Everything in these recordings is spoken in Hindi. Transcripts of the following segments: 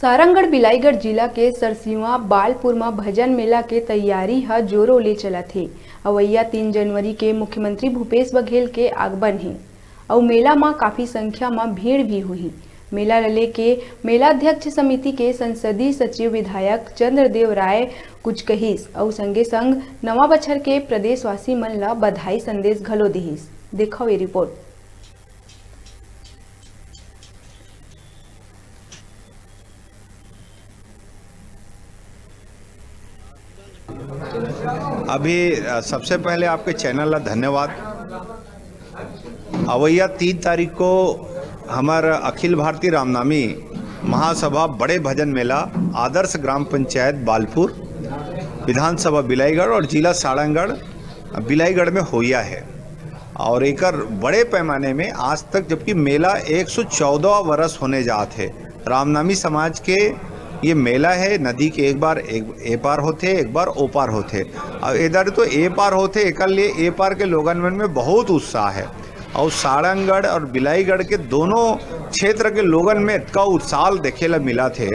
सारंगढ़ बिलाईगढ़ जिला के सरसिवा बालपुर में भजन मेला के तैयारी ह जोरों ले चलत हे अवैया तीन जनवरी के मुख्यमंत्री भूपेश बघेल के आगमन हे और मेला में काफ़ी संख्या में भीड़ भी हुई मेला लले के मेलाध्यक्ष समिति के संसदीय सचिव विधायक चंद्रदेव राय कुछ कहिस और संगे संग नवा बछर के प्रदेशवासी मन ला बधाई संदेश घलो दिहिस देखो ये रिपोर्ट अभी सबसे पहले आपके चैनल ला धन्यवाद। अवैया तीन तारीख को हमार अखिल भारतीय रामनामी महासभा बड़े भजन मेला, आदर्श ग्राम पंचायत बालपुर, विधानसभा बिलाईगढ़ और जिला साड़ंगढ़, बिलाईगढ़ में होया है। और एक बड़े पैमाने में आज तक जबकि मेला 114 वर्ष होने जात रामनामी समाज के ये मेला है, नदी के एक बार, एक, ए पार होते, एक बार ओ पार होते। और इधर तो ए पार होते एक लिए ए पार के लोगन मन में बहुत उत्साह है। और साड़ंगढ़ और बिलाईगढ़ के दोनों क्षेत्र के लोगन में इतना उत्साह देखे मिला थे।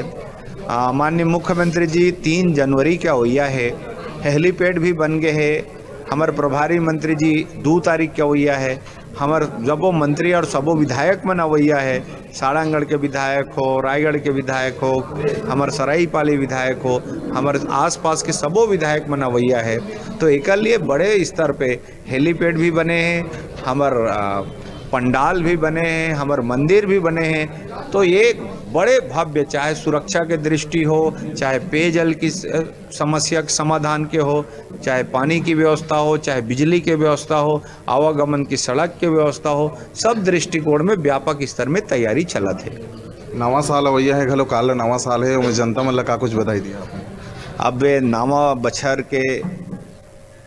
माननीय मुख्यमंत्री जी, तीन जनवरी का होया है, हेलीपैड भी बन गए है हमारे प्रभारी मंत्री जी दो तारीख के होया है। हमार जबो मंत्री और सबो विधायक मन अवैया है। साड़ंगढ़ के विधायक हो, रायगढ़ के विधायक हो, हमार सराईपाली विधायक हो, हमारे आसपास के सबो विधायक मन अवैया है। तो एक लिए बड़े स्तर पे हेलीपैड भी बने हैं, हमार पंडाल भी बने हैं, हमार मंदिर भी बने हैं। तो ये बड़े भव्य चाहे सुरक्षा के दृष्टि हो चाहे पेयजल की समस्या के समाधान के हो चाहे पानी की व्यवस्था हो चाहे बिजली के व्यवस्था हो आवागमन की सड़क के व्यवस्था हो सब दृष्टिकोण में व्यापक स्तर में तैयारी चलत है। नवा साल अवैया है घलो काल नवा साल है उमें जनता मन का कुछ बधाई दिया अब नामा बछर के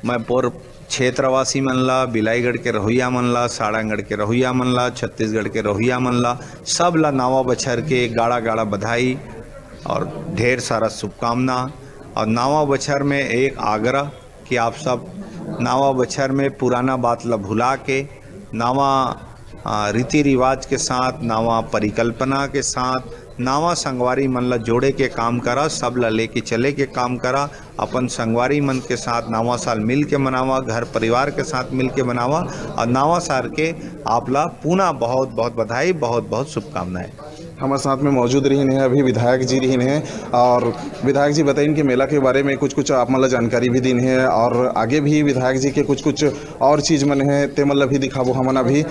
मैं पूर्व क्षेत्रवासी मन ला बिलाईगढ़ के रहोइया मन ला साड़ागढ़ के रहोइया मन ला छत्तीसगढ़ के रहोइया मन ला सब ला नावा बछर के गाड़ा गाड़ा बधाई और ढेर सारा शुभकामना। और नावा बछर में एक आग्रह कि आप सब नावा बछर में पुराना बात ला भुला के, नावा रीति रिवाज के साथ, नावा परिकल्पना के साथ नावा संगवारी मन ला जोड़े के काम करा, सब ला लेके चले के काम करा। अपन संगवारी मन के साथ नावा साल मिल के मनावा, घर परिवार के साथ मिल के मनावा। और नावा साल के आप ला पुनः बहुत बहुत बधाई बहुत बहुत शुभकामनाएँ। हमारे साथ में मौजूद रही हैं, अभी विधायक जी रही हैं और विधायक जी बताइन कि मेला के बारे में कुछ कुछ आप मतलब जानकारी भी दी है और आगे भी विधायक जी के कुछ कुछ और चीज़ मन है, ते मतलब भी दिखाबो हमन अभी।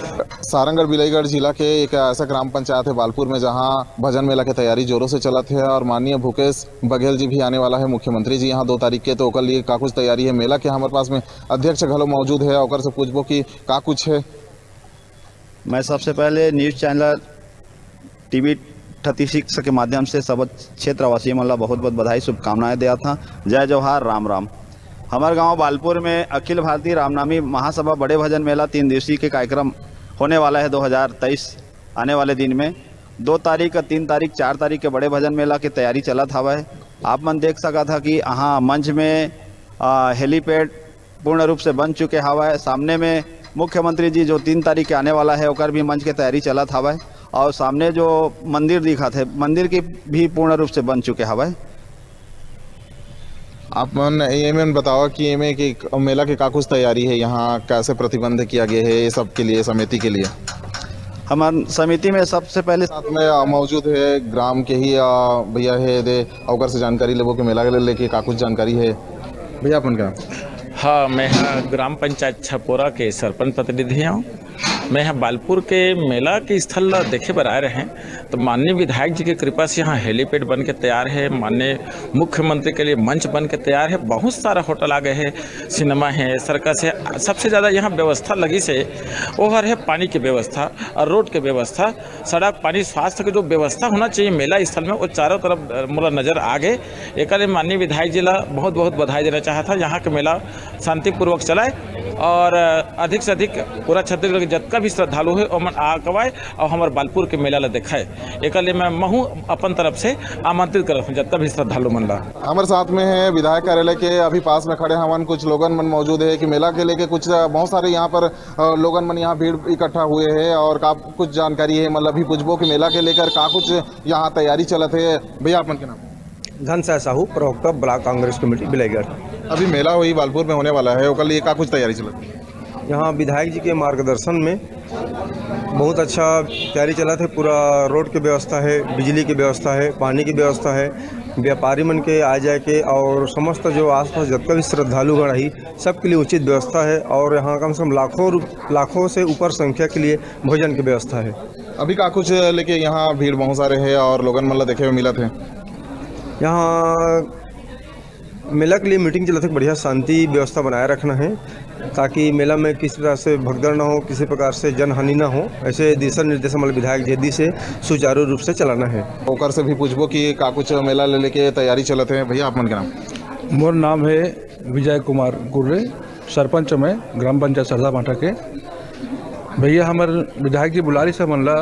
सारंगढ़ बिलाईगढ़ जिला के एक ऐसा ग्राम पंचायत है बालपुर में, जहाँ भजन मेला की तैयारी जोरों से चलत है और माननीय भूपेश बघेल जी भी आने वाला है, मुख्यमंत्री जी यहाँ दो तारीख के तो ओकर लिए का कुछ तैयारी है। मेला के हमारे पास में अध्यक्ष घलो मौजूद है और से पूछबो कि का कुछ है। मैं सबसे पहले news channel TV thirty six के माध्यम से सब क्षेत्रवासी मन ला बहुत बहुत बधाई, शुभकामनाएँ दिया था। जय जवाहर राम राम। हमारे गाँव बालपुर में अखिल भारतीय रामनामी महासभा बड़े भजन मेला तीन दिवसीय के कार्यक्रम होने वाला है 2023 आने वाले दिन में। दो तारीख, तीन तारीख, चार तारीख के बड़े भजन मेला की तैयारी चलत हवा है। आप मन देख सका था कि हाँ मंच में हेलीपैड पूर्ण रूप से बन चुके हवा है। सामने में मुख्यमंत्री जी जो तीन तारीख के आने वाला है, ओकर भी मंच के तैयारी चलत हवा है। और सामने जो मंदिर दिखा थे मंदिर की भी पूर्ण रूप से बन चुके हवा है आप मन ये में बताओ कि ये में कि मेला की का कुछ तैयारी है यहाँ कैसे प्रतिबंध किया गया है ये सब के लिए समिति के लिए? हमार समिति में सबसे पहले साथ में मौजूद है ग्राम के ही भैया है दे अवकर से जानकारी लेबो कि मेला के लिए लेके का कुछ जानकारी है। भैया अपन का हाँ मैं यहाँ ग्राम पंचायत छपोरा के सरपंच प्रतिनिधि हूँ। मैं यहाँ बालपुर के मेला के स्थल देखे बर आए रहे हैं। तो माननीय विधायक जी की कृपा से यहाँ हेलीपैड बन के तैयार है। माननीय मुख्यमंत्री के लिए मंच बन के तैयार है। बहुत सारा होटल आ गए हैं, सिनेमा है, सर्कस है। सबसे ज़्यादा यहाँ व्यवस्था लगी से वो हर है पानी की व्यवस्था और रोड के व्यवस्था। सड़क, पानी, स्वास्थ्य के जो व्यवस्था होना चाहिए मेला स्थल में, वो चारों तरफ़ मोला नज़र आ गए। एक माननीय विधायक जी ला बहुत बहुत बधाई देना चाहता था। यहाँ का मेला शांतिपूर्वक चलाए और अधिक से अधिक पूरा छत्तीसगढ़ के भी श्रद्धालु है ओमन आकवाए और हमार बालपुर के मेला ला देखाए। एक लिए मैं महू अपन तरफ़ से आमंत्रित करत हूँ जितना भी श्रद्धालु मन ला। हमारे साथ में है विधायक कार्यालय के अभी पास में खड़े हवन कुछ लोगन मन मौजूद है कि मेला के लेके कुछ बहुत सारे यहाँ पर लोगन मन यहाँ भीड़ इकट्ठा हुए है और का कुछ जानकारी है मतलब अभी पूछबो कि मेला के लेकर का कुछ यहाँ तैयारी चलत है। भैया अपन के नाम? घनसाय साहू प्रवक्ता ब्लॉक कांग्रेस कमेटी बिलाईगढ़। अभी मेला वही बालपुर में होने वाला है लिए का कुछ तैयारी चलत है? यहाँ विधायक जी के मार्गदर्शन में बहुत अच्छा तैयारी चला थे। पूरा रोड की व्यवस्था है बिजली की व्यवस्था है पानी की व्यवस्था है। व्यापारी मन के आ जाए के और समस्त जो आसपास जितना भी श्रद्धालुगण रही सबके लिए उचित व्यवस्था है और यहाँ कम से कम लाखों लाखों से ऊपर संख्या के लिए भोजन की व्यवस्था है। अभी का कुछ लेके यहाँ भीड़ बहुत सारे है और लोगन मतलब देखे हुए मिला थे यहाँ मेला के लिए मीटिंग चला था बढ़िया शांति व्यवस्था बनाए रखना है। ताकि मेला में किसी तरह से भगदड़ ना हो किसी प्रकार से जनहानि ना हो ऐसे दिशा निर्देश हमारे विधायक जेदी से सुचारू रूप से चलाना है। ओकर से भी पूछबो कि का कुछ मेला ले लेके तैयारी चलते हैं। भैया अपन के नाम? मोर नाम है विजय कुमार गुर्रे सरपंच में ग्राम पंचायत सरदा माटा के। भैया हमारे विधायक जी बुलारी से मनला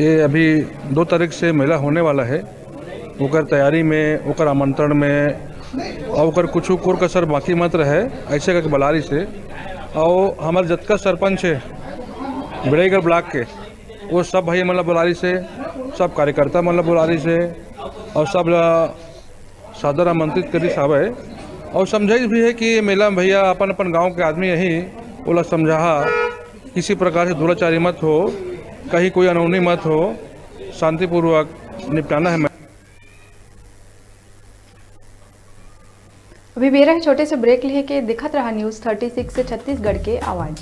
ये अभी दो तारीख से मेला होने वाला है। ओकर तैयारी में ओकर आमंत्रण में और कुछ कोर कसर बाकी मत रहे ऐसे करके बुलारी से। और हमारे जतका सरपंच है बिड़ईगढ़ ब्लॉक के, वो सब भाई मतलब बुलारी से, सब कार्यकर्ता मतलब बुलारी से, और सब सादर आमंत्रित करी साहब है। और समझाइश भी है कि मेला में भैया अपन अपन गाँव के आदमी यही, बोला समझा किसी प्रकार से दुराचारी मत हो, कहीं कोई अनहोनी मत हो, शांतिपूर्वक निपटाना है। अभी बेरा छोटे से ब्रेक लेके दिखत रहा न्यूज़ 36 से छत्तीसगढ़ के आवाज़।